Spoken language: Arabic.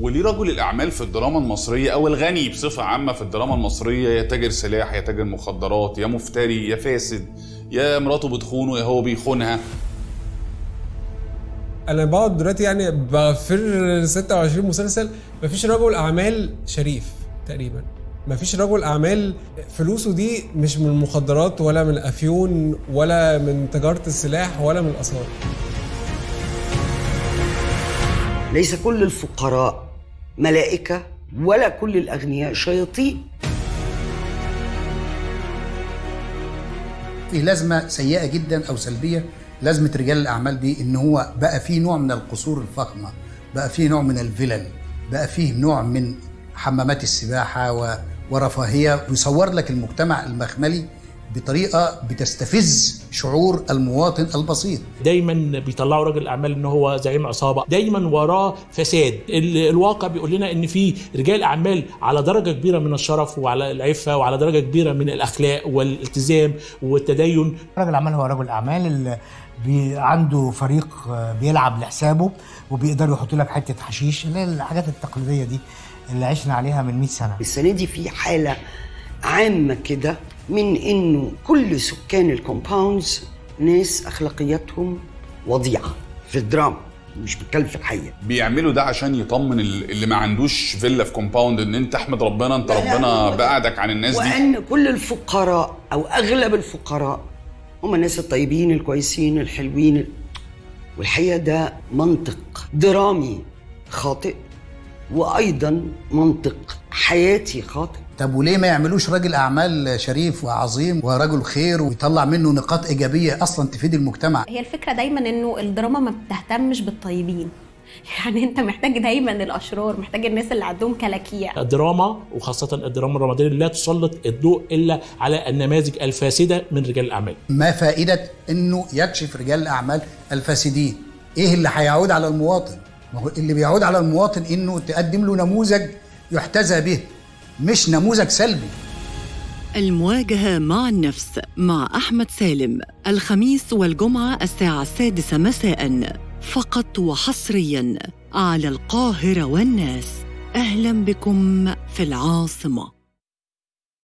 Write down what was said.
وليه رجل الأعمال في الدراما المصرية أو الغني بصفة عامة في الدراما المصرية يا تاجر سلاح يا تاجر مخدرات يا مفتري يا فاسد يا مراته بتخونه يا هو بيخونها. أنا بقعد دلوقتي يعني بفر 26 مسلسل مفيش رجل أعمال شريف تقريبا. مفيش رجل أعمال فلوسه دي مش من المخدرات ولا من الأفيون ولا من تجارة السلاح ولا من الآثار. ليس كل الفقراء ملائكة ولا كل الأغنياء شياطين. في لازمة سيئة جدا أو سلبية لازمة رجال الأعمال دي إن هو بقى فيه نوع من القصور الفخمة بقى فيه نوع من الفلل بقى فيه نوع من حمامات السباحة و... ورفاهية ويصور لك المجتمع المخملي بطريقة بتستفز شعور المواطن البسيط. دايما بيطلعوا راجل الاعمال إن هو زعيم عصابة. دايما وراه فساد. ال- الواقع بيقول لنا إن في رجال أعمال على درجة كبيرة من الشرف وعلى العفة وعلى درجة كبيرة من الأخلاق والالتزام والتدين. رجل أعمال هو رجل أعمال اللي بي عنده فريق آه، بيلعب لحسابه وبيقدر يحط لك حتة حشيش اللي هي الحاجات التقليدية دي اللي عشنا عليها من 100 سنة. السنة دي في حالة عامة كده من إنه كل سكان ال compounds ناس أخلاقياتهم وضيعة في الدراما مش بتكلم في الحقيقة بيعملوا ده عشان يطمن ال- اللي ما عندوش فيلا في compound إن أنت أحمد ربنا أنت ربنا. بعدك عن الناس دي وأن كل الفقراء أو أغلب الفقراء هم الناس الطيبين الكويسين الحلوين ال- والحقيقة ده منطق درامي خاطئ وأيضا منطق حياتي خاطئ. طب وليه ما يعملوش راجل أعمال شريف وعظيم ورجل خير ويطلع منه نقاط إيجابية أصلا تفيد المجتمع؟ هي الفكرة دايما إنه الدراما ما بتهتمش بالطيبين. يعني أنت محتاج دايما الأشرار محتاج الناس اللي عندهم كلاكيع. الدراما وخاصة الدراما الرمضانية لا تسلط الضوء إلا على النماذج الفاسدة من رجال الأعمال. ما فائدة إنه يكشف رجال الأعمال الفاسدين؟ إيه اللي هيعود على المواطن؟ ما هو اللي بيعود على المواطن إنه تقدم له نموذج يحتذى به. مش نموذج سلبي. المواجهة مع النفس مع أحمد سالم الخميس والجمعة الساعة السادسة مساء فقط وحصريا على القاهرة والناس. أهلا بكم في العاصمة.